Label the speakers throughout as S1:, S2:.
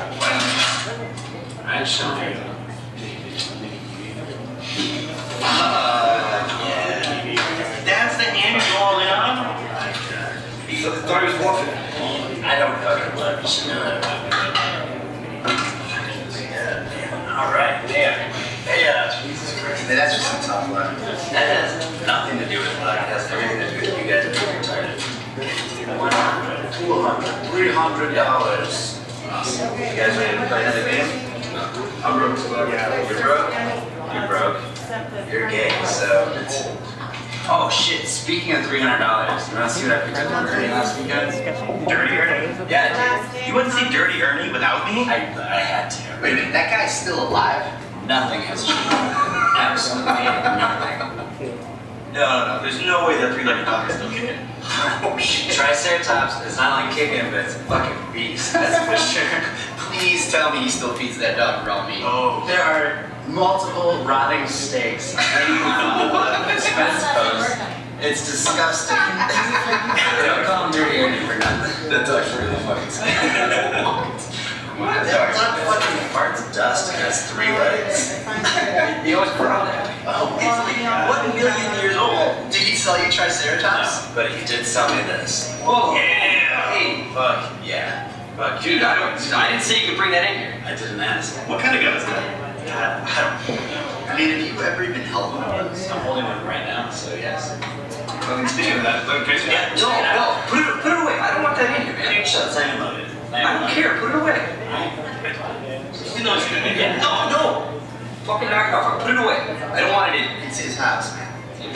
S1: I shall.
S2: That's the you all in on?
S3: I thought he was walking.
S1: I don't love you, so no. All right, damn. Hey, uh, Jesus Christ.
S4: Man, that's just some tough luck.
S1: That has nothing to do with luck. It has everything to do with you guys being retarded. One hundred, two hundred, three hundred dollars. You guys ready to play another game?
S3: I'm broke, yeah.
S1: You're broke. You're broke. You're gay, so it's. Oh shit! Speaking of three hundred dollars, you want to see what I picked up from Ernie last weekend?
S2: Dirty Ernie?
S1: Yeah,
S2: You wouldn't see Dirty Ernie without me?
S1: I I had to.
S4: Wait a minute, that guy's still alive?
S1: Nothing has changed. Absolutely nothing.
S2: No, no, no. There's no way that three-legged dog is still kicking.
S4: Oh shit.
S1: Triceratops is not like kicking, but it's fucking beast. That's for sure.
S4: Please tell me he still feeds that dog raw meat.
S2: Oh.
S1: There are multiple rotting steaks hanging on this fence post. It's disgusting. Don't call him dirty Ernie for nothing. That dog's really fucking sick. That dog fucking farts dust and has three legs. He always growled that me.
S4: Oh,
S2: It's like, what million years old?
S4: Did he sell you Triceratops?
S1: No, but he did sell me this.
S2: Whoa. Yeah.
S1: Hey, fuck yeah. Fuck
S2: Dude, I don't. I didn't say you could bring that in here.
S1: I didn't ask.
S2: What kind of gun is that?
S4: God, I don't. I mean, have you ever even held one of those?
S1: I'm holding one right now, so yes.
S2: Well, speaking of that, look, Tracy.
S1: Yeah, no, no, put it, put it away. I don't want that in here, man. Shut the thing loaded. I don't care. Put it away.
S2: You know it's gonna be.
S1: Yeah, no, no. Fucking knock it off. Put it away. I don't want it in.
S4: It's his house, man.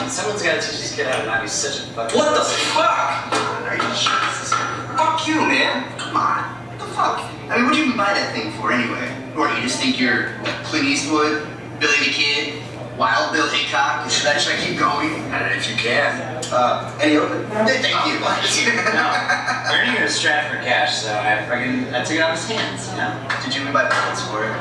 S1: Someone's got to teach this kid how to not be such a fucking.
S4: What the fuck? Are you sure this is Fuck you, man. Come on. What the fuck? I mean, what'd you even buy that thing for anyway? Or you just think you're like, Clint Eastwood, Billy the Kid, Wild Bill Hickok? Should I, should I keep going?
S1: I don't know if you can.
S4: Uh, any open? Thank you.
S1: No. Ernie was strapped for cash, so I fucking I took it out of his hands. You know.
S4: Did you even buy bullets for it?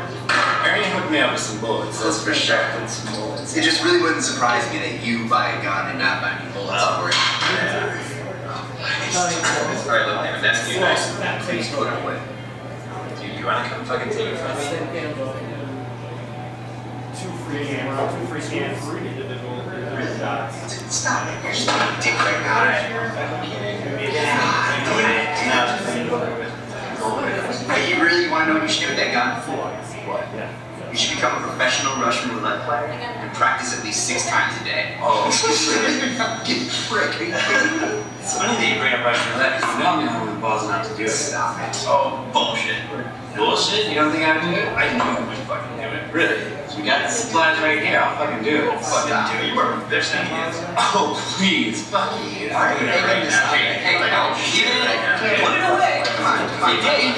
S1: Ernie hooked me up with some bullets. That's for sure. With some bullets.
S4: It just really wouldn't surprise me that you buy a gun and not buy me bullets
S1: Well,
S4: for it.
S1: Yeah. Alright, look, man, that's too nice. Please put it away. Do you want to come fucking take it from me?
S5: Two free two free scans, three individual shots.
S4: Stop it. You're just being dick right now. Hey, you really want to know what you should do with that gun?
S1: What? Yeah.
S4: You should become a professional Russian roulette player and practice at least six times a day.
S1: Oh,
S4: Get frick. Are you kidding
S1: it's funny that you bring up Russian roulette you know I'm the only one with balls not to do it.
S4: Stop it.
S2: Oh, bullshit.
S1: Bullshit? You don't think I would do it?
S2: I knew I would fucking do it.
S1: Really? We got the supplies right here. I'll fucking do it.
S2: Fucking do it. You were there sending it.
S1: Oh, please. Fuck you. Do it
S4: hey,
S1: right now.
S4: hey, hey, no, it now.
S1: Put it away.
S4: Come on, come on.
S1: Dave,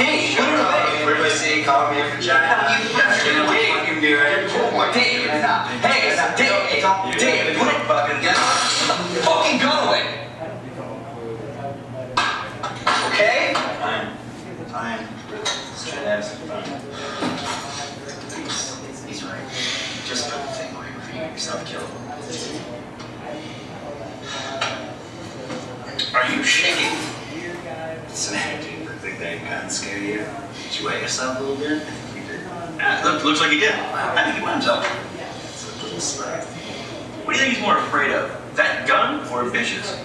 S1: Dave, put it away.
S4: I say call me a vagina?
S1: You fucking do it. Dave, hey, Dave, Dave, put it
S4: fucking gun.
S1: fucking gun away. Fun.
S4: He's, he's right. Just put the thing away before you yourself killed.
S2: Are you shaking?
S1: The matter, dude? Look like that gun scare you? Did you wet yourself a little bit? You did.
S2: Look, looks like he did. I think he went himself.
S1: It's a little slight.
S2: What do you think he's more afraid of? That gun or bitches?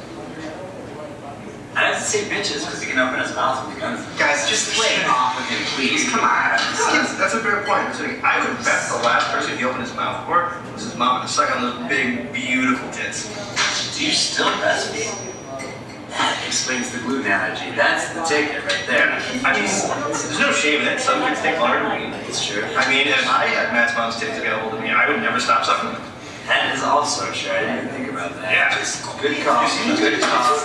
S1: I have to say bitches because he can open his mouth the.
S4: Guys, just play it off with him, please. Come on.
S2: Kid's- That's a fair point. I would bet the last person he opened his mouth for was his mom to suck on those big, beautiful tits.
S1: Do you still breastfeed? That explains the gluten allergy. That's the ticket right there.
S2: I mean, there's no shame in it. Some kids take longer to wean.
S1: It's true.
S2: I mean, if I had Matt's mom's tits available to me, I would never stop sucking them.
S1: That is also true. I didn't even think about that.
S2: Yeah.
S1: Just good call. Good call.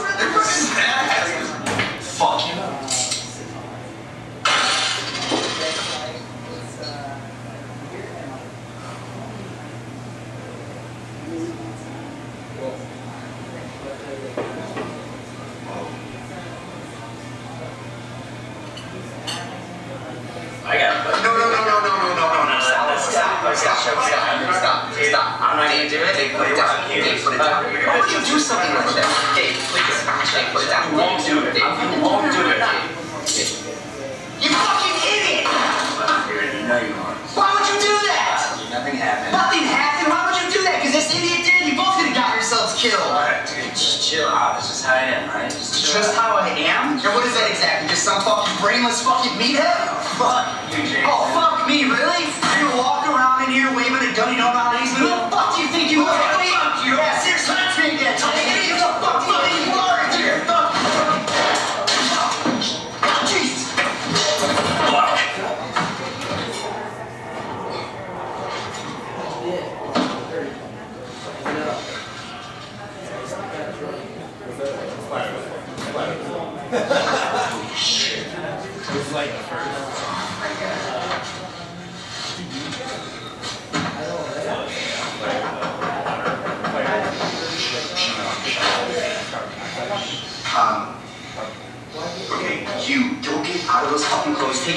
S4: Dave, please. Dave, put it down. You
S1: won't do it. You won't do it.
S4: Let's kill.
S1: Alright, dude, just chill out. It's just how I am, right? Just chill
S4: Just how I am? And what is that exactly? Just some fucking brainless fucking meathead?
S1: Fuck you, Jason.
S4: Oh, fuck me, really? You're gonna walk around in here waving a gun, you don't know how to? Who the fuck do you think you are? Fuck you. Yeah, seriously, touch me again. Touch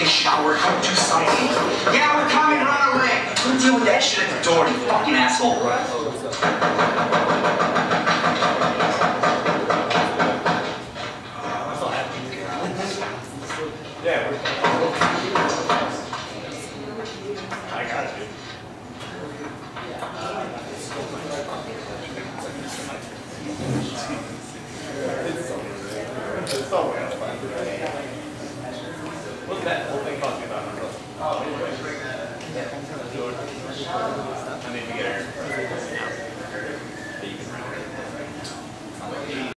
S4: shower, go do something. Yeah, we're coming, run away. Go deal with that shit at the door, you fucking asshole.